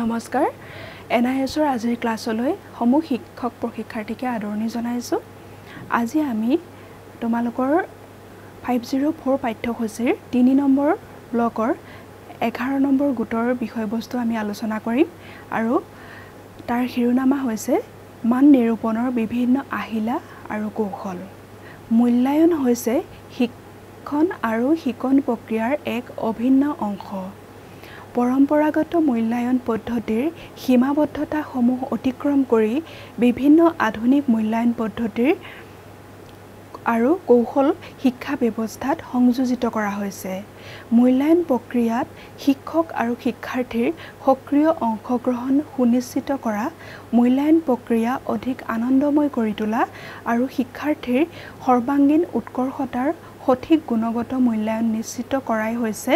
নমস্কাৰ। এন আই এছৰ আজিৰ ক্লাছলৈ সমূহ শিক্ষক প্ৰশিক্ষাৰ্থীকে আদৰণি জনাইছোঁ। আজি আমি তোমালোকৰ ফাইভ জিৰ' ফ'ৰ পাঠ্যসূচীৰ তিনি নম্বৰ ব্লকৰ এঘাৰ নম্বৰ গোটৰ বিষয়বস্তু আমি আলোচনা কৰিম আৰু তাৰ শিৰোনামা হৈছে মান নিৰূপণৰ বিভিন্ন আহিলা আৰু কৌশল। মূল্যায়ন হৈছে শিক্ষণ আৰু শিকন প্ৰক্ৰিয়াৰ এক অভিন্ন অংশ। পৰম্পৰাগত মূল্যায়ন পদ্ধতিৰ সীমাবদ্ধতাসমূহ অতিক্ৰম কৰি বিভিন্ন আধুনিক মূল্যায়ন পদ্ধতিৰ আৰু কৌশল শিক্ষা ব্যৱস্থাত সংযোজিত কৰা হৈছে। মূল্যায়ন প্ৰক্ৰিয়াত শিক্ষক আৰু শিক্ষাৰ্থীৰ সক্ৰিয় অংশগ্ৰহণ সুনিশ্চিত কৰা মূল্যায়ন প্ৰক্ৰিয়া অধিক আনন্দময় কৰি তোলা আৰু শিক্ষাৰ্থীৰ সৰ্বাংগীন উৎকৰ্ষতাৰ সঠিক গুণগত মূল্যায়ন নিশ্চিত কৰাই হৈছে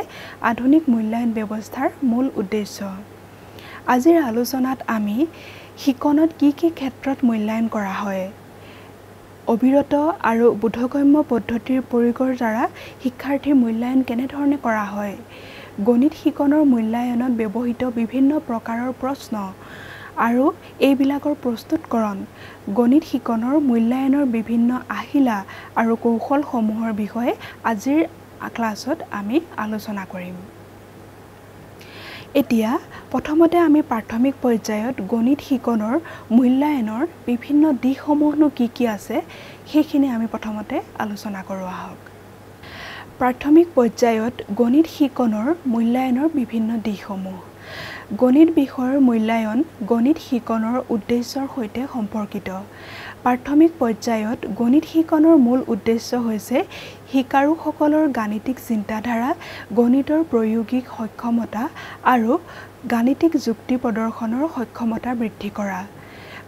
আধুনিক মূল্যায়ন ব্যৱস্থাৰ মূল উদ্দেশ্য। আজিৰ আলোচনাত আমি শিকনত কি কি ক্ষেত্ৰত মূল্যায়ন কৰা হয় অবিৰত আৰু বোধগম্য পদ্ধতিৰ প্ৰয়োগৰ দ্বাৰা শিক্ষাৰ্থীৰ মূল্যায়ন কেনেধৰণে কৰা হয় গণিত শিকনৰ মূল্যায়নত ব্যৱহৃত বিভিন্ন প্ৰকাৰৰ প্ৰশ্ন আৰু এইবিলাকৰ প্ৰস্তুতকৰণ গণিত শিকনৰ মূল্যায়নৰ বিভিন্ন আহিলা আৰু কৌশলসমূহৰ বিষয়ে আজিৰ ক্লাছত আমি আলোচনা কৰিম। এতিয়া প্ৰথমতে আমি প্ৰাথমিক পৰ্যায়ত গণিত শিকনৰ মূল্যায়নৰ বিভিন্ন দিশসমূহনো কি কি আছে সেইখিনি আমি প্ৰথমতে আলোচনা কৰোঁ আহক। প্ৰাথমিক পৰ্যায়ত গণিত শিকনৰ মূল্যায়নৰ বিভিন্ন দিশসমূহ। গণিত বিষয়ৰ মূল্যায়ন গণিত শিকনৰ উদ্দেশ্যৰ সৈতে সম্পৰ্কিত। প্ৰাথমিক পৰ্যায়ত গণিত শিকনৰ মূল উদ্দেশ্য হৈছে শিকাৰুসকলৰ গাণিতিক চিন্তাধাৰা গণিতৰ প্ৰয়োগিক সক্ষমতা আৰু গাণিতিক যুক্তি প্ৰদৰ্শনৰ সক্ষমতা বৃদ্ধি কৰা।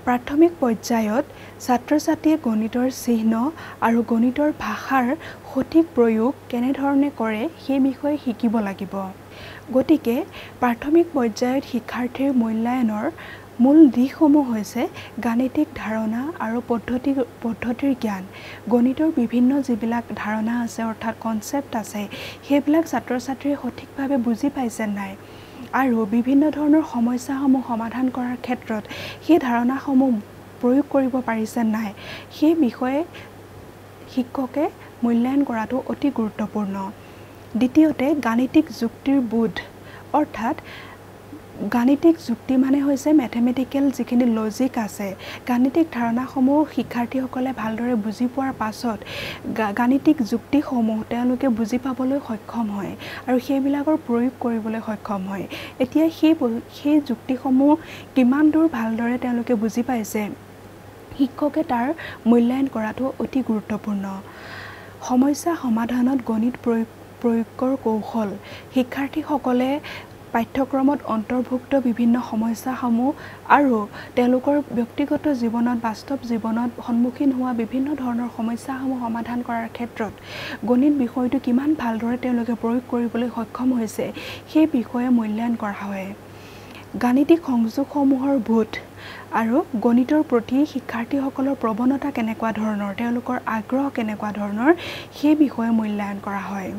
প্ৰাথমিক পৰ্যায়ত ছাত্ৰ ছাত্ৰীয়ে গণিতৰ চিহ্ন আৰু গণিতৰ ভাষাৰ সঠিক প্ৰয়োগ কেনেধৰণে কৰে সেই বিষয়ে শিকিব লাগিব। গতিকে প্ৰাথমিক পৰ্যায়ত শিক্ষাৰ্থীৰ মূল্যায়নৰ মূল দিশসমূহ হৈছে গাণিতিক ধাৰণা আৰু পদ্ধতি পদ্ধতিৰ জ্ঞান। গণিতৰ বিভিন্ন যিবিলাক ধাৰণা আছে অৰ্থাৎ কনচেপ্ট আছে সেইবিলাক ছাত্ৰ ছাত্ৰীয়ে সঠিকভাৱে বুজি পাইছে নাই? আৰু বিভিন্ন ধৰণৰ সমস্যাসমূহ সমাধান কৰাৰ ক্ষেত্ৰত সেই ধাৰণাসমূহ প্ৰয়োগ কৰিব পাৰিছে নাই সেই বিষয়ে শিক্ষকে মূল্যায়ন কৰাটো অতি গুৰুত্বপূৰ্ণ। দ্বিতীয়তে গাণিতিক যুক্তিৰ বোধ। অৰ্থাৎ গাণিতিক যুক্তি মানে হৈছে মেথেমেটিকেল যিখিনি লজিক আছে। গাণিতিক ধাৰণাসমূহ শিক্ষাৰ্থীসকলে ভালদৰে বুজি পোৱাৰ পাছত গাণিতিক যুক্তিসমূহ তেওঁলোকে বুজি পাবলৈ সক্ষম হয় আৰু সেইবিলাকৰ প্ৰয়োগ কৰিবলৈ সক্ষম হয়। এতিয়া সেই সেই যুক্তিসমূহ কিমান দূৰ ভালদৰে তেওঁলোকে বুজি পাইছে শিক্ষকে তাৰ মূল্যায়ন কৰাটো অতি গুৰুত্বপূৰ্ণ। সমস্যা সমাধানত গণিত প্ৰয়োগ প্ৰয়োগৰ কৌশল। শিক্ষাৰ্থীসকলে পাঠ্যক্ৰমত অন্তৰ্ভুক্ত বিভিন্ন সমস্যাসমূহ আৰু তেওঁলোকৰ ব্যক্তিগত জীৱনত বাস্তৱ জীৱনত সন্মুখীন হোৱা বিভিন্ন ধৰণৰ সমস্যাসমূহ সমাধান কৰাৰ ক্ষেত্ৰত গণিত বিষয়টো কিমান ভালদৰে তেওঁলোকে প্ৰয়োগ কৰিবলৈ সক্ষম হৈছে সেই বিষয়ে মূল্যায়ন কৰা হয়। গাণিতিক সংযোগসমূহৰ বোধ আৰু গণিতৰ প্ৰতি শিক্ষাৰ্থীসকলৰ প্ৰৱণতা কেনেকুৱা ধৰণৰ তেওঁলোকৰ আগ্ৰহ কেনেকুৱা ধৰণৰ সেই বিষয়ে মূল্যায়ন কৰা হয়।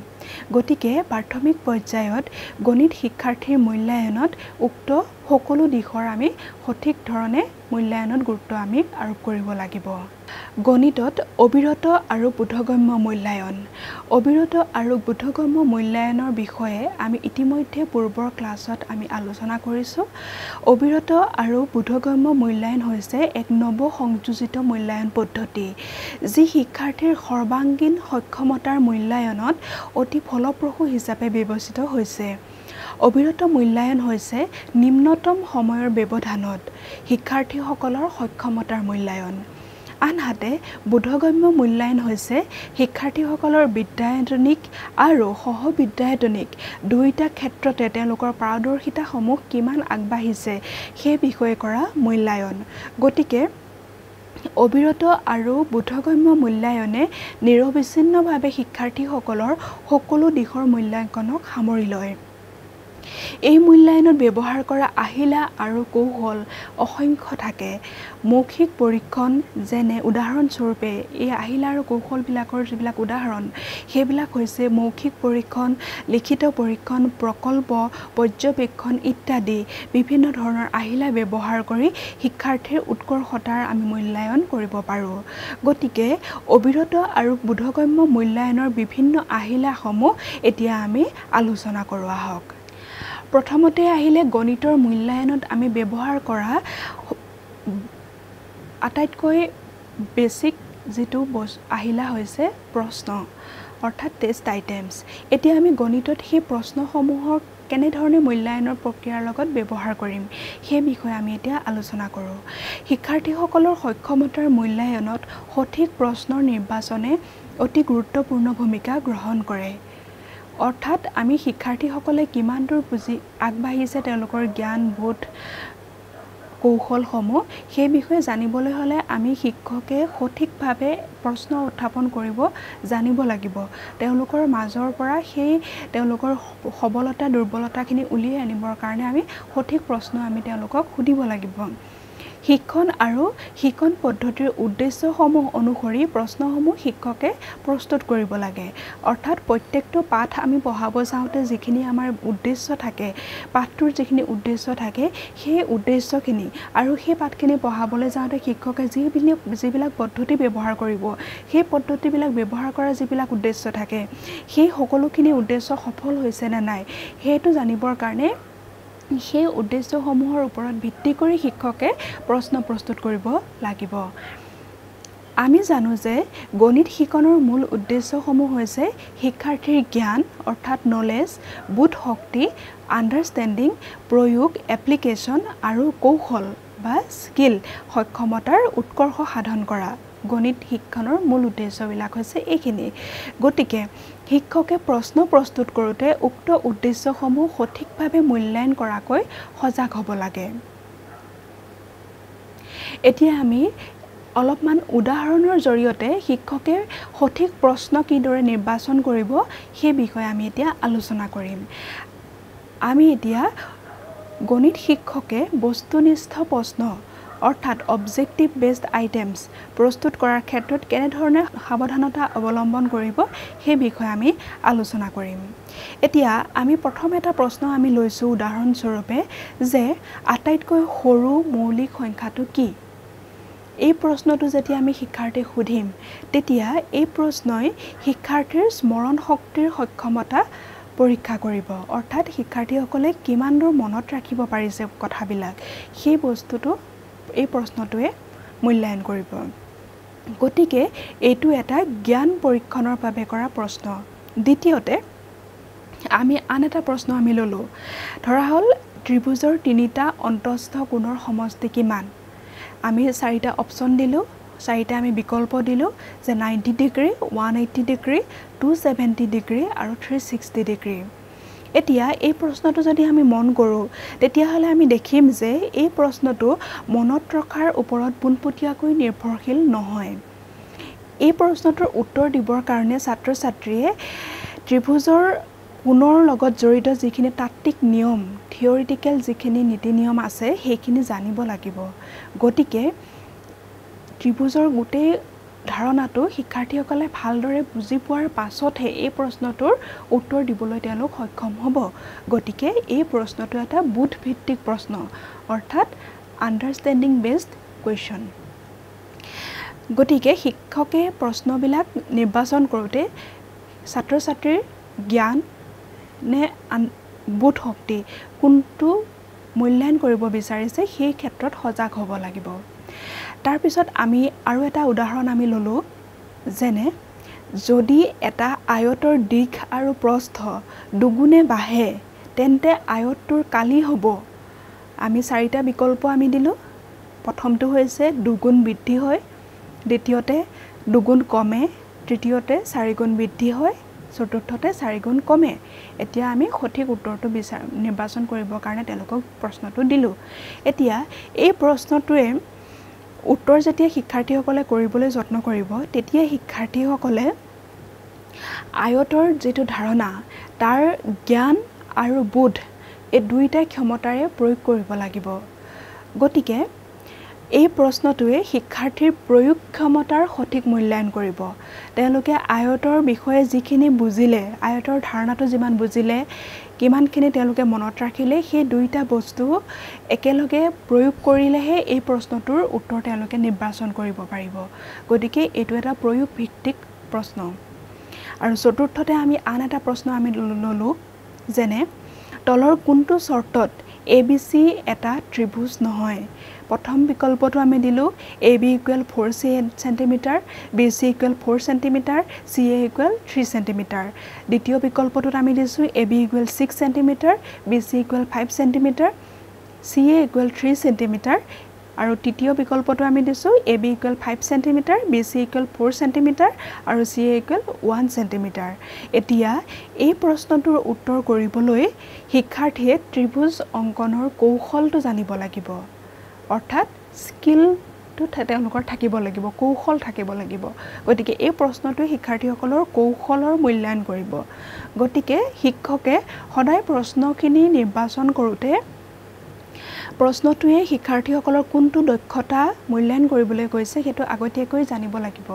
গতিকে প্ৰাথমিক পৰ্যায়ত গণিত শিক্ষাৰ্থীৰ মূল্যায়নত উক্ত সকলো দিশৰ আমি সঠিক ধৰণে মূল্যায়নত গুৰুত্ব আমি আৰোপ কৰিব লাগিব। গণিতত অবিৰত আৰু বোধগম্য মূল্যায়ন। অবিৰত আৰু বোধগম্য মূল্যায়নৰ বিষয়ে আমি ইতিমধ্যে পূৰ্বৰ ক্লাছত আমি আলোচনা কৰিছোঁ। অবিৰত আৰু বোধগম্য মূল্যায়ন হৈছে এক নৱ সংযোজিত মূল্যায়ন পদ্ধতি যি শিক্ষাৰ্থীৰ সৰ্বাংগীন সক্ষমতাৰ মূল্যায়নত অতি ফলপ্ৰসূ হিচাপে বিবেচিত হৈছে। অবিৰত মূল্যায়ন হৈছে নিম্নতম সময়ৰ ব্যৱধানত শিক্ষাৰ্থীসকলৰ সক্ষমতাৰ মূল্যায়ন। আনহাতে বোধগম্য মূল্যায়ন হৈছে শিক্ষাৰ্থীসকলৰ বিদ্যায়তনিক আৰু সহবিদ্যায়তনিক দুয়োটা ক্ষেত্ৰতে তেওঁলোকৰ পাৰদৰ্শিতাসমূহ কিমান আগবাঢ়িছে সেই বিষয়ে কৰা মূল্যায়ন। গতিকে অবিৰত আৰু বোধগম্য মূল্যায়নে নিৰবিচ্ছিন্নভাৱে শিক্ষাৰ্থীসকলৰ সকলো দিশৰ মূল্যাংকনক সামৰি লয়। এই মূল্যায়নত ব্যৱহাৰ কৰা আহিলা আৰু কৌশল অসংখ্য থাকে। মৌখিক পৰীক্ষণ যেনে উদাহৰণস্বৰূপে এই আহিলা আৰু কৌশলবিলাকৰ যিবিলাক উদাহৰণ সেইবিলাক হৈছে মৌখিক পৰীক্ষণ লিখিত পৰীক্ষণ প্ৰকল্প পৰ্যবেক্ষণ ইত্যাদি। বিভিন্ন ধৰণৰ আহিলা ব্যৱহাৰ কৰি শিক্ষাৰ্থীৰ উৎকৰ্ষতাৰ আমি মূল্যায়ন কৰিব পাৰোঁ। গতিকে অবিৰত আৰু বোধগম্য মূল্যায়নৰ বিভিন্ন আহিলাসমূহ এতিয়া আমি আলোচনা কৰোঁ আহক। প্ৰথমতে আহিলে গণিতৰ মূল্যায়নত আমি ব্যৱহাৰ কৰা আটাইতকৈ বেছিক যিটো আহিলা হৈছে প্ৰশ্ন অৰ্থাৎ টেষ্ট আইটেমছ এতিয়া আমি গণিতত সেই প্ৰশ্নসমূহৰ কেনেধৰণে মূল্যায়নৰ প্ৰক্ৰিয়াৰ লগত ব্যৱহাৰ কৰিম সেই বিষয়ে আমি এতিয়া আলোচনা কৰোঁ। শিক্ষাৰ্থীসকলৰ সক্ষমতাৰ মূল্যায়নত সঠিক প্ৰশ্নৰ নিৰ্বাচনে অতি গুৰুত্বপূৰ্ণ ভূমিকা গ্ৰহণ কৰে। অৰ্থাৎ আমি শিক্ষাৰ্থীসকলে কিমান দূৰ বুজি আগবাঢ়িছে তেওঁলোকৰ জ্ঞান বোধ কৌশলসমূহ সেই বিষয়ে জানিবলৈ হ'লে আমি শিক্ষকে সঠিকভাৱে প্ৰশ্ন উত্থাপন কৰিব জানিব লাগিব। তেওঁলোকৰ মাজৰ পৰা সেই তেওঁলোকৰ সবলতা দুৰ্বলতাখিনি উলিয়াই আনিবৰ কাৰণে আমি সঠিক প্ৰশ্ন আমি তেওঁলোকক সুধিব লাগিব। শিক্ষণ আৰু শিক্ষণ পদ্ধতিৰ উদ্দেশ্যসমূহ অনুসৰি প্ৰশ্নসমূহ শিক্ষকে প্ৰস্তুত কৰিব লাগে। অৰ্থাৎ প্ৰত্যেকটো পাঠ আমি পঢ়াব যাওঁতে যিখিনি আমাৰ উদ্দেশ্য থাকে পাঠটোৰ যিখিনি উদ্দেশ্য থাকে সেই উদ্দেশ্যখিনি আৰু সেই পাঠখিনি পঢ়াবলৈ যাওঁতে শিক্ষকে যিবিলাক যিবিলাক পদ্ধতি ব্যৱহাৰ কৰিব সেই পদ্ধতিবিলাক ব্যৱহাৰ কৰা যিবিলাক উদ্দেশ্য থাকে সেই সকলোখিনি উদ্দেশ্য সফল হৈছে নে নাই সেইটো জানিবৰ কাৰণে সেই উদ্দেশ্যসমূহৰ ওপৰত ভিত্তি কৰি শিক্ষকে প্ৰশ্ন প্ৰস্তুত কৰিব লাগিব। আমি জানো যে গণিত শিকনৰ মূল উদ্দেশ্যসমূহ হৈছে শিক্ষাৰ্থীৰ জ্ঞান অৰ্থাৎ নলেজ বোধ শক্তি আণ্ডাৰষ্টেণ্ডিং প্ৰয়োগ এপ্লিকেশ্যন আৰু কৌশল বা স্কিল সক্ষমতাৰ উৎকৰ্ষ সাধন কৰা। গণিত শিক্ষণৰ মূল উদ্দেশ্যবিলাক হৈছে এইখিনি। গতিকে শিক্ষকে প্ৰশ্ন প্ৰস্তুত কৰোঁতে উক্ত উদ্দেশ্যসমূহ সঠিকভাৱে মূল্যায়ন কৰাকৈ সজাগ হ'ব লাগে। এতিয়া আমি অলপমান উদাহৰণৰ জৰিয়তে শিক্ষকে সঠিক প্ৰশ্ন কিদৰে নিৰ্বাচন কৰিব সেই বিষয়ে আমি এতিয়া আলোচনা কৰিম। আমি এতিয়া গণিত শিক্ষকে বস্তুনিষ্ঠ প্ৰশ্ন অৰ্থাৎ অবজেক্টিভ বেছড আইটেমছ প্ৰস্তুত কৰাৰ ক্ষেত্ৰত কেনেধৰণে সাৱধানতা অৱলম্বন কৰিব সেই বিষয়ে আমি আলোচনা কৰিম। এতিয়া আমি প্ৰথম এটা প্ৰশ্ন আমি লৈছোঁ উদাহৰণস্বৰূপে যে আটাইতকৈ সৰু মৌলিক সংখ্যাটো কি? এই প্ৰশ্নটো যেতিয়া আমি শিক্ষাৰ্থীক সুধিম তেতিয়া এই প্ৰশ্নই শিক্ষাৰ্থীৰ স্মৰণ শক্তিৰ সক্ষমতা পৰীক্ষা কৰিব। অৰ্থাৎ শিক্ষাৰ্থীসকলে কিমান দূৰ মনত ৰাখিব পাৰিছে কথাবিলাক। সেই বস্তুটো এই প্ৰশ্নটোৱে মূল্যায়ন কৰিব। গতিকে এইটো এটা জ্ঞান পৰীক্ষণৰ বাবে কৰা প্ৰশ্ন। দ্বিতীয়তে আমি আন এটা প্ৰশ্ন আমি ল'লোঁ। ধৰা হ'ল ত্ৰিভুজৰ তিনিটা অন্তস্থ কোণৰ সমষ্টি কিমান? আমি চাৰিটা অপশ্যন দিলোঁ চাৰিটা আমি বিকল্প দিলোঁ যে ninety degree one eighty degree two seventy degree আৰু থ্ৰী ছিক্সটি ডিগ্ৰী এতিয়া এই প্ৰশ্নটো যদি আমি মন কৰোঁ তেতিয়াহ'লে আমি দেখিম যে এই প্ৰশ্নটো মনত ৰখাৰ ওপৰত পোনপটীয়াকৈ নিৰ্ভৰশীল নহয়। এই প্ৰশ্নটোৰ উত্তৰ দিবৰ কাৰণে ছাত্ৰ ছাত্ৰীয়ে ত্ৰিভুজৰ কোণৰ লগত জড়িত যিখিনি তাত্ত্বিক নিয়ম থিয়ৰিটিকেল যিখিনি নীতি নিয়ম আছে সেইখিনি জানিব লাগিব। গতিকে ত্ৰিভুজৰ গোটেই ধাৰণাটো শিক্ষাৰ্থীসকলে ভালদৰে বুজি পোৱাৰ পাছতহে এই প্ৰশ্নটোৰ উত্তৰ দিবলৈ তেওঁলোক সক্ষম হ'ব। গতিকে এই প্ৰশ্নটো এটা বোধভিত্তিক প্ৰশ্ন অৰ্থাৎ আণ্ডাৰষ্টেণ্ডিং বেছড কুৱেশ্যন গতিকে শিক্ষকে প্ৰশ্নবিলাক নিৰ্বাচন কৰোঁতে ছাত্ৰ ছাত্ৰীৰ জ্ঞান নে বোধ শক্তি কোনটো মূল্যায়ন কৰিব বিচাৰিছে সেই ক্ষেত্ৰত সজাগ হ'ব লাগিব। তাৰপিছত আমি আৰু এটা উদাহৰণ আমি ল'লোঁ যেনে যদি এটা আয়তৰ দিশ আৰু প্ৰস্থ দুগুণে বাঢ়ে তেন্তে আয়তটোৰ কালি হ'ব। আমি চাৰিটা বিকল্প আমি দিলোঁ। প্ৰথমটো হৈছে দুগুণ বৃদ্ধি হয় দ্বিতীয়তে দুগুণ কমে তৃতীয়তে চাৰিগুণ বৃদ্ধি হয় চতুৰ্থতে চাৰিগুণ কমে। এতিয়া আমি সঠিক উত্তৰটো বিচাৰ নিৰ্বাচন কৰিবৰ কাৰণে তেওঁলোকক প্ৰশ্নটো দিলোঁ। এতিয়া এই প্ৰশ্নটোৱে উত্তৰ যেতিয়া শিক্ষাৰ্থীসকলে কৰিবলৈ যত্ন কৰিব তেতিয়া শিক্ষাৰ্থীসকলে আয়তৰ যিটো ধাৰণা তাৰ জ্ঞান আৰু বোধ এই দুয়োটাই ক্ষমতাৰে প্ৰয়োগ কৰিব লাগিব। গতিকে এই প্ৰশ্নটোৱে শিক্ষাৰ্থীৰ প্ৰয়োগ ক্ষমতাৰ সঠিক মূল্যায়ন কৰিব। তেওঁলোকে আয়তৰ বিষয়ে যিখিনি বুজিলে আয়তৰ ধাৰণাটো যিমান বুজিলে কিমানখিনি তেওঁলোকে মনত ৰাখিলে সেই দুয়োটা বস্তু একেলগে প্ৰয়োগ কৰিলেহে এই প্ৰশ্নটোৰ উত্তৰ তেওঁলোকে নিৰ্বাচন কৰিব পাৰিব। গতিকে এইটো এটা প্ৰয়োগ ভিত্তিক প্ৰশ্ন। আৰু চতুৰ্থতে আমি আন এটা প্ৰশ্ন আমি ল'লোঁ যেনে তলৰ কোনটো চৰ্তত এ বি চি এটা ত্ৰিভুজ নহয়? প্ৰথম বিকল্পটো আমি দিলোঁ A B equal four C centimetre B C equal four centimetre C A equal three centimetre দ্বিতীয় বিকল্পটোত আমি দিছোঁ A B equal six centimetre B C equal five centimetre C A equal three centimetre আৰু তৃতীয় বিকল্পটো আমি দিছোঁ A B equal five centimetre B C equal four centimetre আৰু C A equal one centimetre এতিয়া এই প্ৰশ্নটোৰ উত্তৰ কৰিবলৈ শিক্ষাৰ্থীয়ে ত্ৰিভুজ অংকনৰ কৌশলটো জানিব লাগিব। অৰ্থাৎ স্কিলটো তেওঁলোকৰ থাকিব লাগিব কৌশল থাকিব লাগিব। গতিকে এই প্ৰশ্নটোৱে শিক্ষাৰ্থীসকলৰ কৌশলৰ মূল্যায়ন কৰিব। গতিকে শিক্ষকে সদায় প্ৰশ্নখিনি নিৰ্বাচন কৰোঁতে প্ৰশ্নটোৱে শিক্ষাৰ্থীসকলৰ কোনটো দক্ষতা মূল্যায়ন কৰিবলৈ কৈছে সেইটো আগতীয়াকৈ জানিব লাগিব।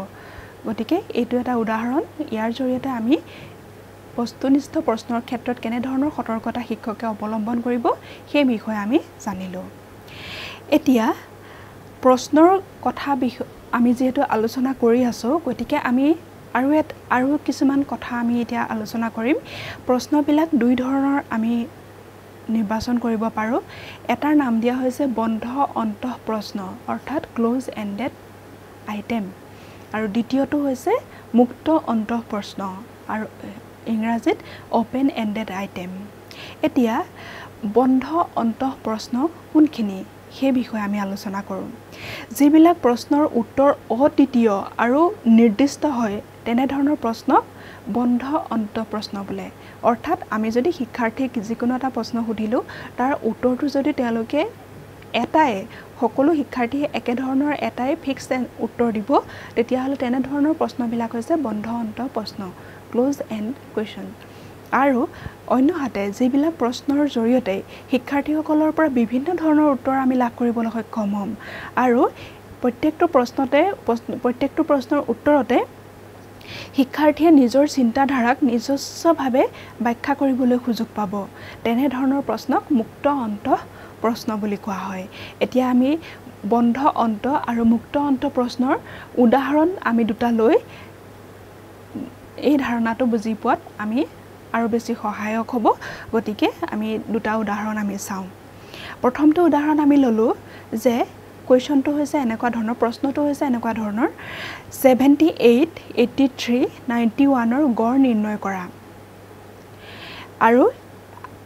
গতিকে এইটো এটা উদাহৰণ। ইয়াৰ জৰিয়তে আমি বস্তুনিষ্ঠ প্ৰশ্নৰ ক্ষেত্ৰত কেনেধৰণৰ সতৰ্কতা শিক্ষকে অৱলম্বন কৰিব সেই বিষয়ে আমি জানিলোঁ। এতিয়া প্ৰশ্নৰ কথা বিষয় আমি যিহেতু আলোচনা কৰি আছোঁ গতিকে আমি আৰু এট আৰু কিছুমান কথা আমি এতিয়া আলোচনা কৰিম। প্ৰশ্নবিলাক দুই ধৰণৰ আমি নিৰ্বাচন কৰিব পাৰোঁ। এটাৰ নাম দিয়া হৈছে বন্ধ অন্তঃ প্ৰশ্ন অৰ্থাৎ ক্ল'জ এণ্ডেড আইটেম আৰু দ্বিতীয়টো হৈছে মুক্ত অন্তঃ প্ৰশ্ন আৰু ইংৰাজীত অ'পেন এণ্ডেড আইটেম এতিয়া বন্ধ অন্তঃ প্ৰশ্ন কোনখিনি? সেই বিষয়ে আমি আলোচনা কৰোঁ। যিবিলাক প্ৰশ্নৰ উত্তৰ অদ্বিতীয় আৰু নিৰ্দিষ্ট হয় তেনেধৰণৰ প্ৰশ্নক বন্ধ অন্ত প্ৰশ্ন বোলে। অৰ্থাৎ আমি যদি শিক্ষাৰ্থীক যিকোনো এটা প্ৰশ্ন সুধিলোঁ তাৰ উত্তৰটো যদি তেওঁলোকে এটাই সকলো শিক্ষাৰ্থীয়ে একেধৰণৰ এটাই ফিক্স উত্তৰ দিব তেতিয়াহ'লে তেনেধৰণৰ প্ৰশ্নবিলাক হৈছে বন্ধ অন্ত প্ৰশ্ন ক্ল'জ এণ্ড কুৱেশ্যন আৰু অন্যহাতে যিবিলাক প্ৰশ্নৰ জৰিয়তে শিক্ষাৰ্থীসকলৰ পৰা বিভিন্ন ধৰণৰ উত্তৰ আমি লাভ কৰিবলৈ সক্ষম হ'ম। আৰু প্ৰত্যেকটো প্ৰশ্নতে প্ৰত্যেকটো প্ৰশ্নৰ উত্তৰতে শিক্ষাৰ্থীয়ে নিজৰ চিন্তাধাৰাক নিজস্বভাৱে ব্যাখ্যা কৰিবলৈ সুযোগ পাব। তেনেধৰণৰ প্ৰশ্নক মুক্ত অন্ত প্ৰশ্ন বুলি কোৱা হয়। এতিয়া আমি বন্ধ অন্ত আৰু মুক্ত অন্ত প্ৰশ্নৰ উদাহৰণ আমি দুটা লৈ এই ধাৰণাটো বুজি পোৱাত আমি আৰু বেছি সহায়ক হ'ব। গতিকে আমি দুটা উদাহৰণ আমি চাওঁ। প্ৰথমটো উদাহৰণ আমি ল'লোঁ যে কুৱেশ্যনটো হৈছে এনেকুৱা ধৰণৰ প্ৰশ্নটো হৈছে এনেকুৱা ধৰণৰ seventy eight eighty three ninety ওৱানৰ গড় নিৰ্ণয় কৰা। আৰু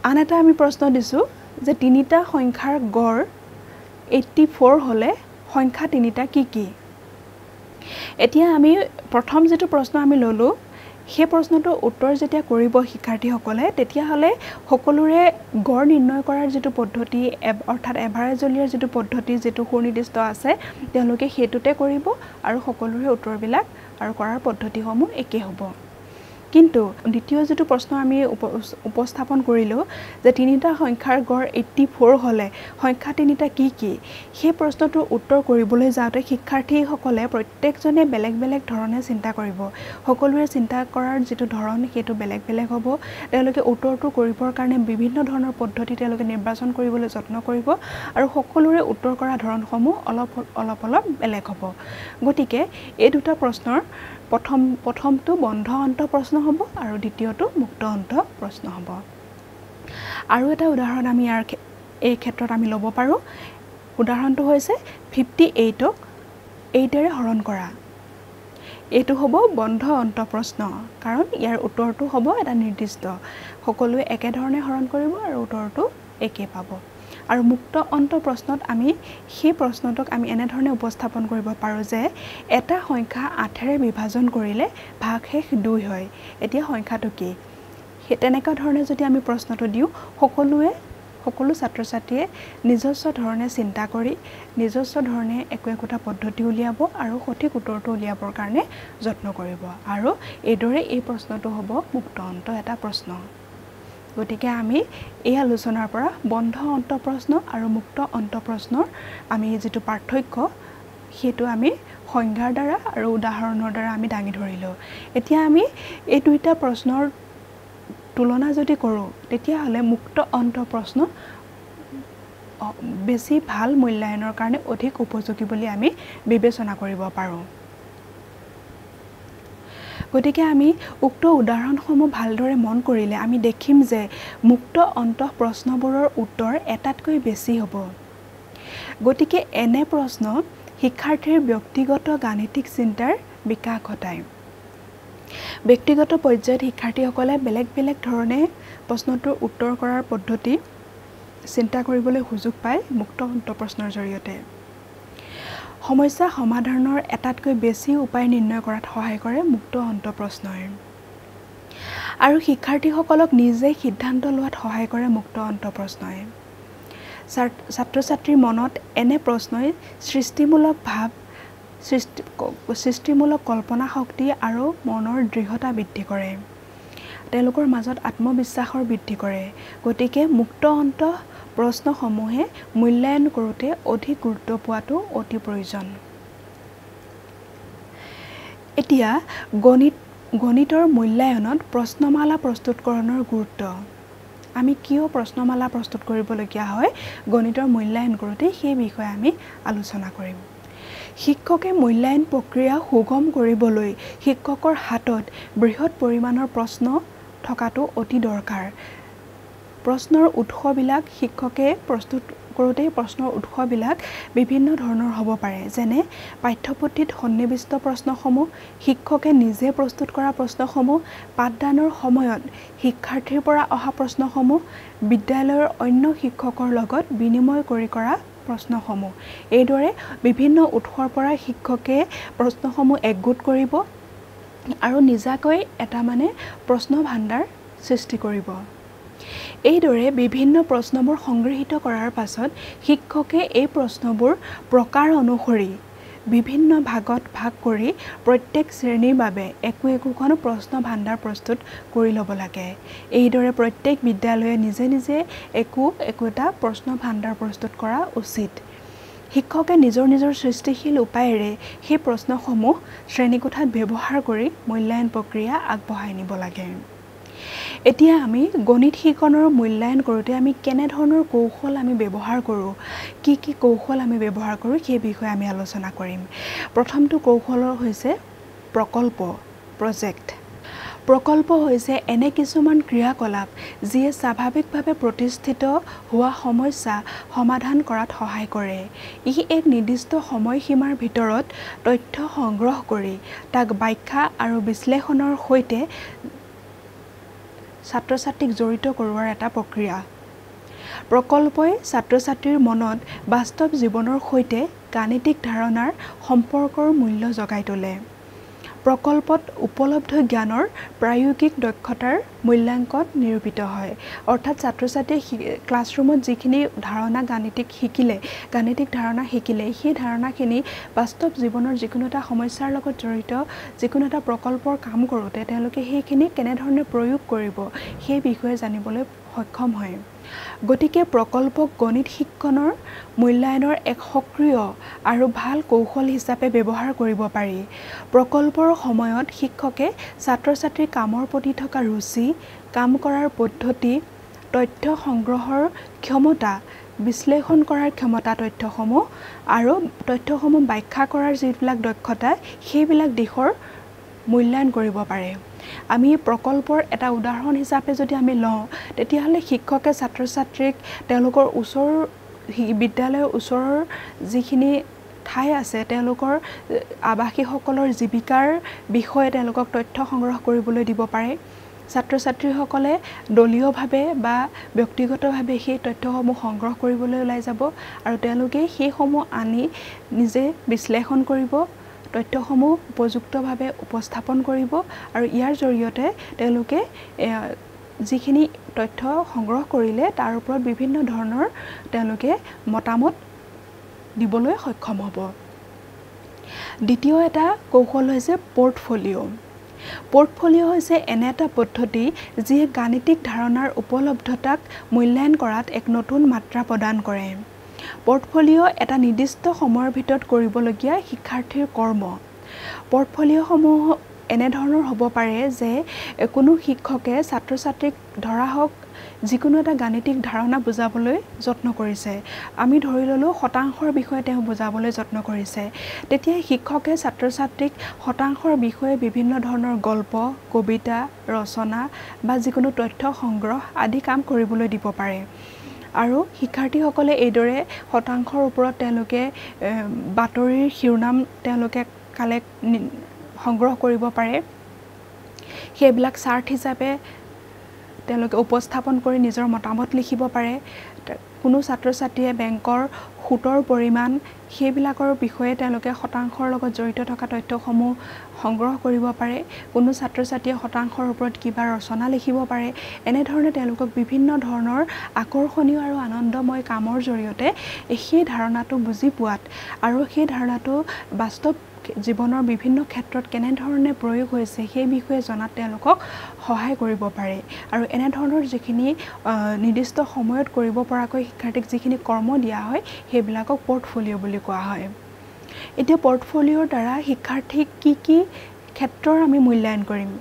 আন এটা আমি প্ৰশ্ন দিছোঁ যে তিনিটা সংখ্যাৰ গড় এইট্টি ফ'ৰ হ'লে সংখ্যা তিনিটা কি কি? এতিয়া আমি প্ৰথম যিটো প্ৰশ্ন আমি ল'লোঁ সেই প্ৰশ্নটোৰ উত্তৰ যেতিয়া কৰিব শিক্ষাৰ্থীসকলে তেতিয়াহ'লে সকলোৰে গড় নিৰ্ণয় কৰাৰ যিটো পদ্ধতি অৰ্থাৎ এভাৰেজ উলিয়াৰ যিটো পদ্ধতি যিটো সুনিৰ্দিষ্ট আছে তেওঁলোকে সেইটোতে কৰিব আৰু সকলোৰে উত্তৰবিলাক আৰু কৰাৰ পদ্ধতিসমূহ একেই হ'ব। কিন্তু দ্বিতীয় যিটো প্ৰশ্ন আমি উপস্থাপন কৰিলোঁ যে তিনিটা সংখ্যাৰ গড় এইট্টি ফ'ৰ হ'লে সংখ্যা তিনিটা কি কি? সেই প্ৰশ্নটোৰ উত্তৰ কৰিবলৈ যাওঁতে শিক্ষাৰ্থীসকলে প্ৰত্যেকজনে বেলেগ বেলেগ ধৰণে চিন্তা কৰিব। সকলোৰে চিন্তা কৰাৰ যিটো ধৰণ সেইটো বেলেগ বেলেগ হ'ব। তেওঁলোকে উত্তৰটো কৰিবৰ কাৰণে বিভিন্ন ধৰণৰ পদ্ধতি তেওঁলোকে নিৰ্বাচন কৰিবলৈ যত্ন কৰিব আৰু সকলোৰে উত্তৰ কৰা ধৰণসমূহ অলপ অলপ অলপ বেলেগ হ'ব। গতিকে এই দুটা প্ৰশ্নৰ প্ৰথম প্ৰথমটো বন্ধ অন্ত প্ৰশ্ন হ'ব আৰু দ্বিতীয়টো মুক্ত অন্ত প্ৰশ্ন হ'ব। আৰু এটা উদাহৰণ আমি ইয়াৰ এই ক্ষেত্ৰত আমি ল'ব পাৰোঁ। উদাহৰণটো হৈছে ফিফটি এইটক এইটেৰে হৰণ কৰা। এইটো হ'ব বন্ধ অন্ত প্ৰশ্ন কাৰণ ইয়াৰ উত্তৰটো হ'ব এটা নিৰ্দিষ্ট। সকলোৱে একেধৰণে হৰণ কৰিব আৰু উত্তৰটো একে পাব। আৰু মুক্ত অন্ত প্ৰশ্নত আমি সেই প্ৰশ্নটোক আমি এনেধৰণে উপস্থাপন কৰিব পাৰোঁ যে এটা সংখ্যা আঠেৰে বিভাজন কৰিলে ভাগশেষ দুই হয়। এতিয়া সংখ্যাটো কি? সেই তেনেকুৱা ধৰণে যদি আমি প্ৰশ্নটো দিওঁ সকলোৱে সকলো ছাত্ৰ ছাত্ৰীয়ে নিজস্ব ধৰণে চিন্তা কৰি নিজস্ব ধৰণে একো একোটা পদ্ধতি উলিয়াব আৰু সঠিক উত্তৰটো উলিয়াবৰ কাৰণে যত্ন কৰিব। আৰু এইদৰে এই প্ৰশ্নটো হ'ব মুক্ত অন্ত এটা প্ৰশ্ন। গতিকে আমি এই আলোচনাৰ পৰা বন্ধ অন্ত প্ৰশ্ন আৰু মুক্ত অন্ত প্ৰশ্নৰ আমি যিটো পাৰ্থক্য সেইটো আমি সংজ্ঞাৰ দ্বাৰা আৰু উদাহৰণৰ দ্বাৰা আমি দাঙি ধৰিলোঁ। এতিয়া আমি এই দুইটা প্ৰশ্নৰ তুলনা যদি কৰোঁ তেতিয়াহ'লে মুক্ত অন্ত প্ৰশ্ন বেছি ভাল মূল্যায়নৰ কাৰণে অধিক উপযোগী বুলি আমি বিবেচনা কৰিব পাৰোঁ। গতিকে আমি উক্ত উদাহৰণসমূহ ভালদৰে মন কৰিলে আমি দেখিম যে মুক্ত অন্ত প্ৰশ্নবোৰৰ উত্তৰ এটাতকৈ বেছি হ'ব। গতিকে এনে প্ৰশ্ন শিক্ষাৰ্থীৰ ব্যক্তিগত গাণিতিক চিন্তাৰ বিকাশ ঘটায়। ব্যক্তিগত পৰ্যায়ত শিক্ষাৰ্থীসকলে বেলেগ বেলেগ ধৰণে প্ৰশ্নটোৰ উত্তৰ কৰাৰ পদ্ধতি চিন্তা কৰিবলৈ সুযোগ পায় মুক্ত অন্ত প্ৰশ্নৰ জৰিয়তে। সমস্যা সমাধানৰ এটাতকৈ বেছি উপায় নিৰ্ণয় কৰাত সহায় কৰে মুক্ত অন্ত প্ৰশ্নই। আৰু শিক্ষাৰ্থীসকলক নিজে সিদ্ধান্ত লোৱাত সহায় কৰে মুক্ত অন্ত প্ৰশ্নই। ছাত্ৰ ছাত্ৰীৰ মনত এনে প্ৰশ্নই সৃষ্টিমূলক ভাৱ সৃষ্টি সৃষ্টিমূলক কল্পনা শক্তি আৰু মনৰ দৃঢ়তা বৃদ্ধি কৰে। তেওঁলোকৰ মাজত আত্মবিশ্বাসৰ বৃদ্ধি কৰে। গতিকে মুক্ত অন্ত প্ৰশ্নসমূহে মূল্যায়ন কৰোঁতে অধিক গুৰুত্ব পোৱাটো অতি প্ৰয়োজন। এতিয়া গণিত গণিতৰ মূল্যায়নত প্ৰশ্নমালা প্ৰস্তুতকৰণৰ গুৰুত্ব। আমি কিয় প্ৰশ্নমালা প্ৰস্তুত কৰিবলগীয়া হয়? গণিতৰ মূল্যায়ন কৰোঁতে সেই বিষয়ে আমি আলোচনা কৰিম। শিক্ষকে মূল্যায়ন প্ৰক্ৰিয়া সুগম কৰিবলৈ শিক্ষকৰ হাতত বৃহৎ পৰিমাণৰ প্ৰশ্ন থকাটো অতি দৰকাৰ। প্ৰশ্নৰ উৎসবিলাক শিক্ষকে প্ৰস্তুত কৰোঁতেই প্ৰশ্নৰ উৎসবিলাক বিভিন্ন ধৰণৰ হ'ব পাৰে। যেনে পাঠ্যপুথিত সন্নিৱিষ্ট প্ৰশ্নসমূহ শিক্ষকে নিজে প্ৰস্তুত কৰা প্ৰশ্নসমূহ পাঠদানৰ সময়ত শিক্ষাৰ্থীৰ পৰা অহা প্ৰশ্নসমূহ বিদ্যালয়ৰ অন্য শিক্ষকৰ লগত বিনিময় কৰি কৰা প্ৰশ্নসমূহ। এইদৰে বিভিন্ন উৎসৰ পৰা শিক্ষকে প্ৰশ্নসমূহ একগোট কৰিব আৰু নিজাকৈ এটা মানে প্ৰশ্ন ভাণ্ডাৰ সৃষ্টি কৰিব। এইদৰে বিভিন্ন প্ৰশ্নবোৰ সংগৃহীত কৰাৰ পাছত শিক্ষকে এই প্ৰশ্নবোৰ প্ৰকাৰ অনুসৰি বিভিন্ন ভাগত ভাগ কৰি প্ৰত্যেক শ্ৰেণীৰ বাবে একো একোখন প্ৰশ্ন ভাণ্ডাৰ প্ৰস্তুত কৰি ল'ব লাগে। এইদৰে প্ৰত্যেক বিদ্যালয়ে নিজে নিজে একো একোটা প্ৰশ্ন ভাণ্ডাৰ প্ৰস্তুত কৰা উচিত। শিক্ষকে নিজৰ নিজৰ সৃষ্টিশীল উপায়েৰে সেই প্ৰশ্নসমূহ শ্ৰেণীকোঠাত ব্যৱহাৰ কৰি মূল্যায়ন প্ৰক্ৰিয়া আগবঢ়াই নিব লাগে। এতিয়া আমি গণিত শিকনৰ মূল্যায়ন কৰোঁতে আমি কেনেধৰণৰ কৌশল আমি ব্যৱহাৰ কৰোঁ কি কি কৌশল আমি ব্যৱহাৰ কৰোঁ সেই বিষয়ে আমি আলোচনা কৰিম। প্ৰথমটো কৌশলৰ হৈছে প্ৰকল্প প্ৰজেক্ট। প্ৰকল্প হৈছে এনে কিছুমান ক্ৰিয়াকলাপ যিয়ে স্বাভাৱিকভাৱে প্ৰতিষ্ঠিত হোৱা সমস্যা সমাধান কৰাত সহায় কৰে। ই এক নিৰ্দিষ্ট সময়সীমাৰ ভিতৰত তথ্য সংগ্ৰহ কৰি তাক ব্যাখ্যা আৰু বিশ্লেষণৰ সৈতে ছাত্ৰ ছাত্ৰীক জড়িত কৰোৱাৰ এটা প্ৰক্ৰিয়া। প্ৰকল্পই ছাত্ৰ ছাত্ৰীৰ মনত বাস্তৱ জীৱনৰ সৈতে গাণিতিক ধাৰণাৰ সম্পৰ্কৰ মূল্য জগাই তোলে। প্ৰকল্পত উপলব্ধ জ্ঞানৰ প্ৰায়োগিক দক্ষতাৰ মূল্যাংকন নিৰূপিত হয়। অৰ্থাৎ ছাত্ৰ ছাত্ৰীয়ে ক্লাছৰুমত যিখিনি ধাৰণা গাণিতিক শিকিলে গাণিতিক ধাৰণা শিকিলে সেই ধাৰণাখিনি বাস্তৱ জীৱনৰ যিকোনো এটা সমস্যাৰ লগত জড়িত যিকোনো এটা প্ৰকল্পৰ কাম কৰোঁতে তেওঁলোকে সেইখিনি কেনেধৰণে প্ৰয়োগ কৰিব সেই বিষয়ে জানিবলৈ সক্ষম হয়। গতিকে প্ৰকল্পক গণিত শিক্ষণৰ মূল্যায়নৰ এক সক্ৰিয় আৰু ভাল কৌশল হিচাপে ব্যৱহাৰ কৰিব পাৰি। প্ৰকল্পৰ সময়ত শিক্ষকে ছাত্ৰ ছাত্ৰীৰ কামৰ প্ৰতি থকা ৰুচি কাম কৰাৰ পদ্ধতি তথ্য সংগ্ৰহৰ ক্ষমতা বিশ্লেষণ কৰাৰ ক্ষমতা তথ্যসমূহ আৰু তথ্যসমূহ ব্যাখ্যা কৰাৰ যিবিলাক দক্ষতা সেইবিলাক দিশৰ মূল্যায়ন কৰিব পাৰে। আমি প্ৰকল্পৰ এটা উদাহৰণ হিচাপে যদি আমি লওঁ তেতিয়াহ'লে শিক্ষকে ছাত্ৰ ছাত্ৰীক তেওঁলোকৰ ওচৰৰ বিদ্যালয়ৰ ওচৰৰ যিখিনি ঠাই আছে তেওঁলোকৰ আৱাসীসকলৰ জীৱিকাৰ বিষয়ে তেওঁলোকক তথ্য সংগ্ৰহ কৰিবলৈ দিব পাৰে। ছাত্ৰ ছাত্ৰীসকলে দলীয়ভাৱে বা ব্যক্তিগতভাৱে সেই তথ্যসমূহ সংগ্ৰহ কৰিবলৈ ওলাই যাব আৰু তেওঁলোকে সেইসমূহ আনি নিজে বিশ্লেষণ কৰিব। তথ্যসমূহ উপযুক্তভাৱে উপস্থাপন কৰিব আৰু ইয়াৰ জৰিয়তে তেওঁলোকে যিখিনি তথ্য সংগ্ৰহ কৰিলে তাৰ ওপৰত বিভিন্ন ধৰণৰ তেওঁলোকে মতামত দিবলৈ সক্ষম হ'ব। দ্বিতীয় এটা কৌশল হৈছে পৰ্টফলিঅ' পৰ্টফলিঅ' হৈছে এনে এটা পদ্ধতি যিয়ে গাণিতিক ধাৰণাৰ উপলব্ধতাক মূল্যায়ন কৰাত এক নতুন মাত্ৰা প্ৰদান কৰে। পৰ্টফলিঅ' এটা নিৰ্দিষ্ট সময়ৰ ভিতৰত কৰিবলগীয়া শিক্ষাৰ্থীৰ কৰ্ম। পৰ্টফলিঅ'সমূহ এনেধৰণৰ হ'ব পাৰে যে কোনো শিক্ষকে ছাত্ৰ ছাত্ৰীক ধৰা হওক যিকোনো এটা গাণিতিক ধাৰণা বুজাবলৈ যত্ন কৰিছে। আমি ধৰি ল'লোঁ শতাংশৰ বিষয়ে তেওঁ বুজাবলৈ যত্ন কৰিছে। তেতিয়া শিক্ষকে ছাত্ৰ ছাত্ৰীক শতাংশৰ বিষয়ে বিভিন্ন ধৰণৰ গল্প কবিতা ৰচনা বা যিকোনো তথ্য সংগ্ৰহ আদি কাম কৰিবলৈ দিব পাৰে। আৰু শিক্ষাৰ্থীসকলে এইদৰে শতাংশৰ ওপৰত তেওঁলোকে বাতৰিৰ শিৰোনাম তেওঁলোকে কালেক্ট সংগ্ৰহ কৰিব পাৰে। সেইবিলাক চাৰ্ট হিচাপে তেওঁলোকে উপস্থাপন কৰি নিজৰ মতামত লিখিব পাৰে। কোনো ছাত্ৰ ছাত্ৰীয়ে বেংকৰ সুতৰ পৰিমাণ সেইবিলাকৰ বিষয়ে তেওঁলোকে শতাংশৰ লগত জড়িত থকা তথ্যসমূহ সংগ্ৰহ কৰিব পাৰে। কোনো ছাত্ৰ ছাত্ৰীয়ে শতাংশৰ ওপৰত কিবা ৰচনা লিখিব পাৰে। এনেধৰণে তেওঁলোকক বিভিন্ন ধৰণৰ আকৰ্ষণীয় আৰু আনন্দময় কামৰ জৰিয়তে সেই ধাৰণাটো বুজি পোৱাত আৰু সেই ধাৰণাটো বাস্তৱ জীৱনৰ বিভিন্ন ক্ষেত্ৰত কেনেধৰণে প্ৰয়োগ হৈছে সেই বিষয়ে জনাত তেওঁলোকক সহায় কৰিব পাৰে। আৰু এনেধৰণৰ যিখিনি নিৰ্দিষ্ট সময়ত কৰিব পৰাকৈ শিক্ষাৰ্থীক যিখিনি কৰ্ম দিয়া হয় সেইবিলাকক পৰ্টফলিঅ' বুলি কোৱা হয়। এতিয়া পৰ্টফলিঅ'ৰ দ্বাৰা শিক্ষাৰ্থীক কি কি ক্ষেত্ৰৰ আমি মূল্যায়ন কৰিম?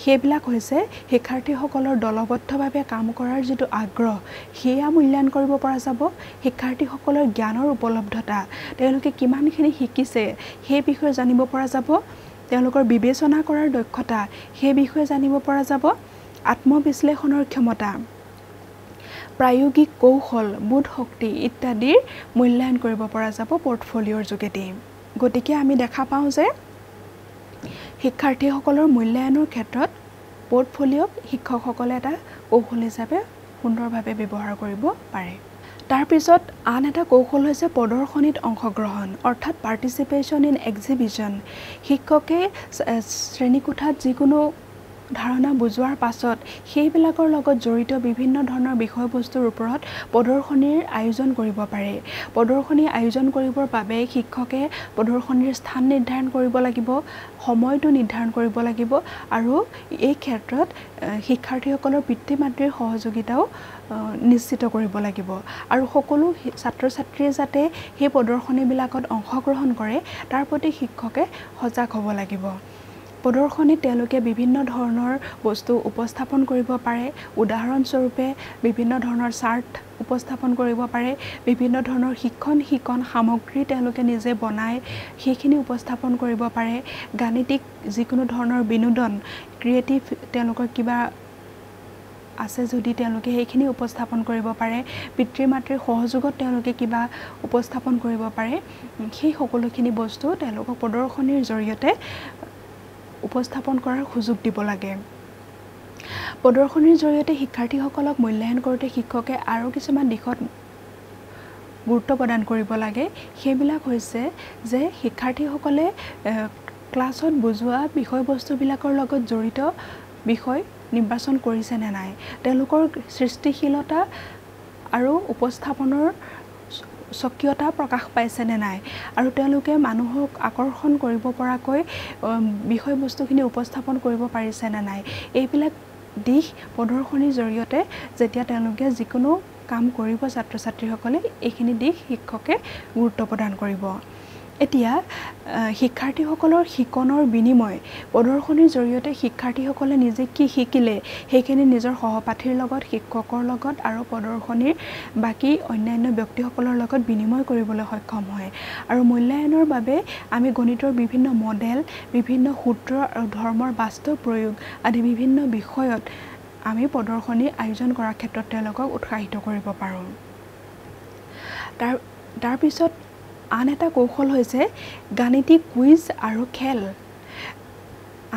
সেইবিলাক হৈছে শিক্ষাৰ্থীসকলৰ দলবদ্ধভাৱে কাম কৰাৰ যিটো আগ্ৰহ সেয়া মূল্যায়ন কৰিব পৰা যাব শিক্ষাৰ্থীসকলৰ জ্ঞানৰ উপলব্ধতা। তেওঁলোকে কিমানখিনি শিকিছে সেই বিষয়ে জানিব পৰা যাব তেওঁলোকৰ বিবেচনা কৰাৰ দক্ষতা সেই বিষয়ে জানিব পৰা যাব আত্মবিশ্লেষণৰ ক্ষমতা প্ৰায়োগিক কৌশল বোধ শক্তি ইত্যাদিৰ মূল্যায়ন কৰিব পৰা যাব পৰ্টফলিঅ'ৰ যোগেদি। গতিকে আমি দেখা পাওঁ যে শিক্ষাৰ্থীসকলৰ মূল্যায়নৰ ক্ষেত্ৰত পৰ্টফলিঅ'ক শিক্ষকসকলে এটা কৌশল হিচাপে সুন্দৰভাৱে ব্যৱহাৰ কৰিব পাৰে। তাৰপিছত আন এটা কৌশল হৈছে প্ৰদৰ্শনীত অংশগ্ৰহণ অৰ্থাৎ পাৰ্টিচিপেশ্যন ইন এক্সিবিশ্যন শিক্ষকে শ্ৰেণীকোঠাত যিকোনো ধাৰণা বুজোৱাৰ পাছত সেইবিলাকৰ লগত জড়িত বিভিন্ন ধৰণৰ বিষয়বস্তুৰ ওপৰত প্ৰদৰ্শনীৰ আয়োজন কৰিব পাৰে। প্ৰদৰ্শনী আয়োজন কৰিবৰ বাবে শিক্ষকে প্ৰদৰ্শনীৰ স্থান নিৰ্ধাৰণ কৰিব লাগিব সময়টো নিৰ্ধাৰণ কৰিব লাগিব আৰু এই ক্ষেত্ৰত শিক্ষাৰ্থীসকলৰ পিতৃ মাতৃৰ সহযোগিতাও নিশ্চিত কৰিব লাগিব। আৰু সকলো ছাত্ৰ ছাত্ৰীয়ে যাতে সেই প্ৰদৰ্শনীবিলাকত অংশগ্ৰহণ কৰে তাৰ প্ৰতি শিক্ষকে সজাগ হ'ব লাগিব। প্ৰদৰ্শনীত তেওঁলোকে বিভিন্ন ধৰণৰ বস্তু উপস্থাপন কৰিব পাৰে। উদাহৰণস্বৰূপে বিভিন্ন ধৰণৰ চাৰ্ট উপস্থাপন কৰিব পাৰে। বিভিন্ন ধৰণৰ শিক্ষণ শিকন সামগ্ৰী তেওঁলোকে নিজে বনাই সেইখিনি উপস্থাপন কৰিব পাৰে। গাণিতিক যিকোনো ধৰণৰ বিনোদন ক্ৰিয়েটিভ তেওঁলোকৰ কিবা আছে যদি তেওঁলোকে সেইখিনি উপস্থাপন কৰিব পাৰে। পিতৃ মাতৃৰ সহযোগত তেওঁলোকে কিবা উপস্থাপন কৰিব পাৰে। সেই সকলোখিনি বস্তু তেওঁলোকক প্ৰদৰ্শনীৰ জৰিয়তে উপস্থাপন কৰাৰ সুযোগ দিব লাগে। প্ৰদৰ্শনীৰ জৰিয়তে শিক্ষাৰ্থীসকলক মূল্যায়ন কৰোঁতে শিক্ষকে আৰু কিছুমান দিশত গুৰুত্ব প্ৰদান কৰিব লাগে। সেইবিলাক হৈছে যে শিক্ষাৰ্থীসকলে ক্লাছত বুজোৱা বিষয়বস্তুবিলাকৰ লগত জড়িত বিষয় নিৰ্বাচন কৰিছে নে নাই। তেওঁলোকৰ সৃষ্টিশীলতা আৰু উপস্থাপনৰ স্বকীয়তা প্ৰকাশ পাইছেনে নাই? আৰু তেওঁলোকে মানুহক আকৰ্ষণ কৰিব পৰাকৈ বিষয়বস্তুখিনি উপস্থাপন কৰিব পাৰিছেনে নাই? এইবিলাক দিশ প্ৰদৰ্শনীৰ জৰিয়তে যেতিয়া তেওঁলোকে যিকোনো কাম কৰিব ছাত্ৰ ছাত্ৰীসকলে এইখিনি দিশ শিক্ষকে গুৰুত্ব প্ৰদান কৰিব। এতিয়া শিক্ষাৰ্থীসকলৰ শিকনৰ বিনিময় প্ৰদৰ্শনীৰ জৰিয়তে শিক্ষাৰ্থীসকলে নিজে কি শিকিলে সেইখিনি নিজৰ সহপাঠীৰ লগত শিক্ষকৰ লগত আৰু প্ৰদৰ্শনীৰ বাকী অন্যান্য ব্যক্তিসকলৰ লগত বিনিময় কৰিবলৈ সক্ষম হয়। আৰু মূল্যায়নৰ বাবে আমি গণিতৰ বিভিন্ন মডেল বিভিন্ন সূত্ৰ আৰু ধৰ্মৰ বাস্তৱ প্ৰয়োগ আদি বিভিন্ন বিষয়ত আমি প্ৰদৰ্শনী আয়োজন কৰাৰ ক্ষেত্ৰত তেওঁলোকক উৎসাহিত কৰিব পাৰোঁ। তাৰ তাৰপিছত আন এটা কৌশল হৈছে গাণিতিক কুইজ আৰু খেল।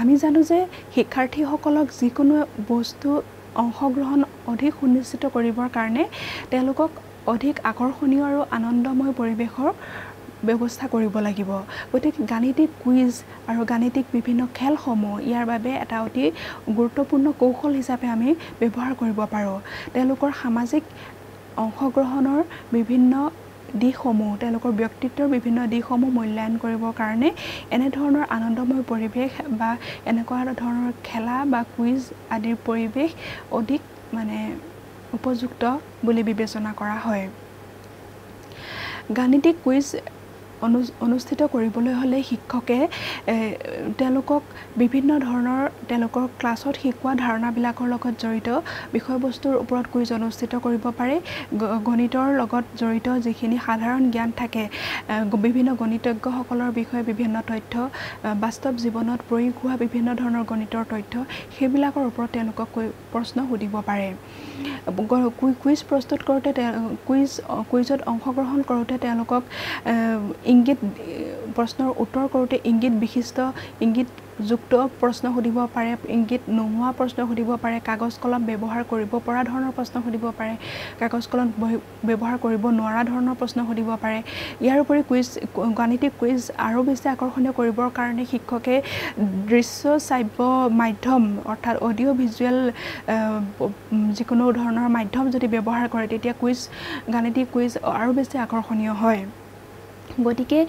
আমি জানো যে শিক্ষাৰ্থীসকলক যিকোনো বস্তু অংশগ্ৰহণ অধিক সুনিশ্চিত কৰিবৰ কাৰণে তেওঁলোকক অধিক আকৰ্ষণীয় আৰু আনন্দময় পৰিৱেশৰ ব্যৱস্থা কৰিব লাগিব। গতিকে গাণিতিক কুইজ আৰু গাণিতিক বিভিন্ন খেলসমূহ ইয়াৰ বাবে এটা অতি গুৰুত্বপূৰ্ণ কৌশল হিচাপে আমি ব্যৱহাৰ কৰিব পাৰোঁ। তেওঁলোকৰ সামাজিক অংশগ্ৰহণৰ বিভিন্ন দিশসমূহ তেওঁলোকৰ ব্যক্তিত্বৰ বিভিন্ন দিশসমূহ মূল্যায়ন কৰিবৰ কাৰণে এনেধৰণৰ আনন্দময় পৰিৱেশ বা এনেকুৱা ধৰণৰ খেলা বা কুইজ আদিৰ পৰিৱেশ অধিক মানে উপযুক্ত বুলি বিবেচনা কৰা হয়। গাণিতিক কুইজ অনু অনুষ্ঠিত কৰিবলৈ হ'লে শিক্ষকে তেওঁলোকক বিভিন্ন ধৰণৰ তেওঁলোকৰ ক্লাছত শিকোৱা ধাৰণাবিলাকৰ লগত জড়িত বিষয়বস্তুৰ ওপৰত কুইজ অনুষ্ঠিত কৰিব পাৰে। গণিতৰ লগত জড়িত যিখিনি সাধাৰণ জ্ঞান থাকে বিভিন্ন গণিতজ্ঞসকলৰ বিষয়ে বিভিন্ন তথ্য বাস্তৱ জীৱনত প্ৰয়োগ হোৱা বিভিন্ন ধৰণৰ গণিতৰ তথ্য সেইবিলাকৰ ওপৰত তেওঁলোকক প্ৰশ্ন সুধিব পাৰে। কুইজ প্ৰস্তুত কৰোঁতে কুইজ কুইজত অংশগ্ৰহণ কৰোঁতে তেওঁলোকক ইংগিত প্ৰশ্নৰ উত্তৰ কৰোঁতে ইংগিত বিশিষ্ট ইংগিতযুক্ত প্ৰশ্ন সুধিব পাৰে ইংগিত নোহোৱা প্ৰশ্ন সুধিব পাৰে কাগজ কলম ব্যৱহাৰ কৰিব পৰা ধৰণৰ প্ৰশ্ন সুধিব পাৰে কাগজ কলম ব্যৱহাৰ কৰিব নোৱাৰা ধৰণৰ প্ৰশ্ন সুধিব পাৰে। ইয়াৰ উপৰি কুইজ গাণিতিক কুইজ আৰু বেছি আকৰ্ষণীয় কৰিবৰ কাৰণে শিক্ষকে দৃশ্য শ্ৰাব্য মাধ্যম অৰ্থাৎ অডিঅ' ভিজুৱেল যিকোনো ধৰণৰ মাধ্যম যদি ব্যৱহাৰ কৰে তেতিয়া কুইজ গাণিতিক কুইজ আৰু বেছি আকৰ্ষণীয় হয়। গতিকে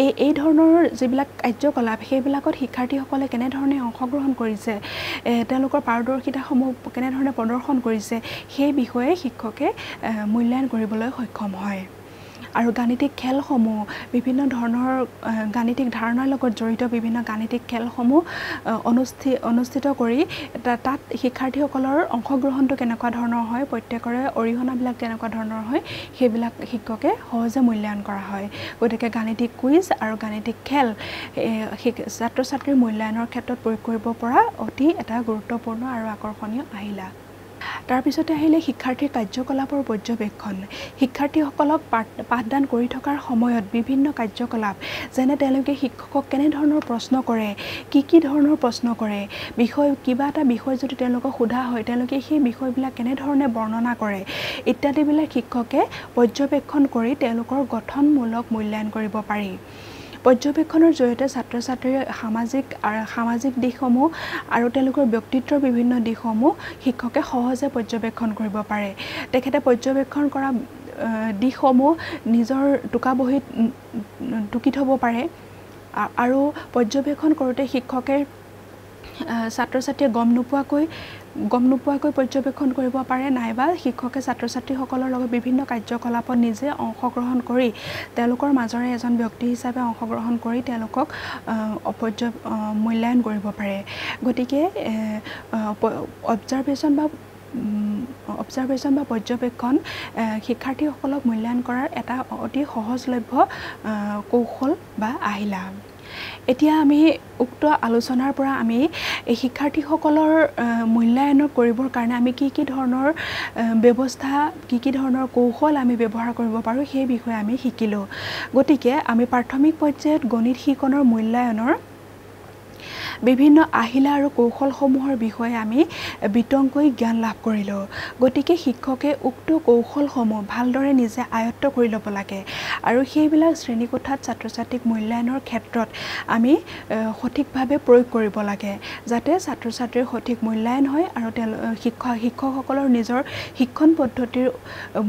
এই এই ধৰণৰ যিবিলাক কাৰ্যকলাপ সেইবিলাকত শিক্ষাৰ্থীসকলে কেনেধৰণে অংশগ্ৰহণ কৰিছে তেওঁলোকৰ পাৰদৰ্শিতাসমূহ কেনেধৰণে প্ৰদৰ্শন কৰিছে সেই বিষয়ে শিক্ষকে মূল্যায়ন কৰিবলৈ সক্ষম হয়। আৰু গাণিতিক খেলসমূহ বিভিন্ন ধৰণৰ গাণিতিক ধাৰণাৰ লগত জড়িত বিভিন্ন গাণিতিক খেলসমূহ অনুষ্ঠি অনুষ্ঠিত কৰি তাত শিক্ষাৰ্থীসকলৰ অংশগ্ৰহণটো কেনেকুৱা ধৰণৰ হয় প্ৰত্যেকৰে অৰিহণাবিলাক কেনেকুৱা ধৰণৰ হয় সেইবিলাক শিক্ষকে সহজে মূল্যায়ন কৰা হয়। গতিকে গাণিতিক কুইজ আৰু গাণিতিক খেল ছাত্ৰ ছাত্ৰীৰ মূল্যায়নৰ ক্ষেত্ৰত প্ৰয়োগ কৰিব পৰা অতি এটা গুৰুত্বপূৰ্ণ আৰু আকৰ্ষণীয় আহিলা। তাৰপিছতে আহিলে শিক্ষাৰ্থীৰ কাৰ্যকলাপৰ পৰ্যবেক্ষণ। শিক্ষাৰ্থীসকলক পাঠ পাঠদান কৰি থকাৰ সময়ত বিভিন্ন কাৰ্যকলাপ যেনে তেওঁলোকে শিক্ষকক কেনেধৰণৰ প্ৰশ্ন কৰে কি কি ধৰণৰ প্ৰশ্ন কৰে বিষয় কিবা এটা বিষয় যদি তেওঁলোকক সোধা হয় তেওঁলোকে সেই বিষয়বিলাক কেনেধৰণে বৰ্ণনা কৰে ইত্যাদিবিলাক শিক্ষকে পৰ্যবেক্ষণ কৰি তেওঁলোকৰ গঠনমূলক মূল্যায়ন কৰিব পাৰি। পৰ্যবেক্ষণৰ জৰিয়তে ছাত্ৰ ছাত্ৰীৰ সামাজিক সামাজিক দিশসমূহ আৰু তেওঁলোকৰ ব্যক্তিত্বৰ বিভিন্ন দিশসমূহ শিক্ষকে সহজে পৰ্যবেক্ষণ কৰিব পাৰে। তেখেতে পৰ্যবেক্ষণ কৰা দিশসমূহ নিজৰ টোকা বহীত টুকি থ'ব পাৰে। আৰু পৰ্যবেক্ষণ কৰোঁতে শিক্ষকে ছাত্ৰ ছাত্ৰীয়ে গম নোপোৱাকৈ গম নোপোৱাকৈ পৰ্যবেক্ষণ কৰিব পাৰে নাইবা শিক্ষকে ছাত্ৰ ছাত্ৰীসকলৰ লগত বিভিন্ন কাৰ্যকলাপত নিজে অংশগ্ৰহণ কৰি তেওঁলোকৰ মাজৰে এজন ব্যক্তি হিচাপে অংশগ্ৰহণ কৰি তেওঁলোকক পৰ্য মূল্যায়ন কৰিব পাৰে। গতিকে অবজাৰ্ভেশ্যন বা অবজাৰ্ভেশ্যন বা পৰ্যবেক্ষণ শিক্ষাৰ্থীসকলক মূল্যায়ন কৰাৰ এটা অতি সহজলভ্য কৌশল বা আহিলা। এতিয়া আমি উক্ত আলোচনাৰ পৰা আমি শিক্ষাৰ্থীসকলৰ মূল্যায়ন কৰিবৰ কাৰণে আমি কি কি ধৰণৰ ব্যৱস্থা কি কি ধৰণৰ কৌশল আমি ব্যৱহাৰ কৰিব পাৰোঁ সেই বিষয়ে আমি শিকিলোঁ। গতিকে আমি প্ৰাথমিক পৰ্যায়ত গণিত শিকনৰ মূল্যায়নৰ বিভিন্ন আহিলা আৰু কৌশলসমূহৰ বিষয়ে আমি বিতংকৈ জ্ঞান লাভ কৰিলোঁ। গতিকে শিক্ষকে উক্ত কৌশলসমূহ ভালদৰে নিজে আয়ত্ব কৰি ল'ব লাগে। আৰু সেইবিলাক শ্ৰেণীকোঠাত ছাত্ৰ ছাত্ৰীক মূল্যায়নৰ ক্ষেত্ৰত আমি সঠিকভাৱে প্ৰয়োগ কৰিব লাগে। যাতে ছাত্ৰ ছাত্ৰীৰ সঠিক মূল্যায়ন হয় আৰু তেওঁ শিক্ষক শিক্ষকসকলৰ নিজৰ শিক্ষণ পদ্ধতিৰ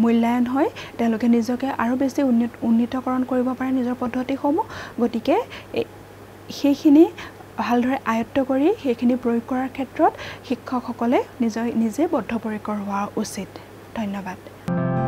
মূল্যায়ন হয়। তেওঁলোকে নিজকে আৰু বেছি উন্নত উন্নীতকৰণ কৰিব পাৰে নিজৰ পদ্ধতিসমূহ। গতিকে সেইখিনি ভালদৰে আয়ত্ব কৰি সেইখিনি প্ৰয়োগ কৰাৰ ক্ষেত্ৰত শিক্ষকসকলে নিজৰ নিজে বদ্ধপৰিকৰ হোৱা উচিত। ধন্যবাদ।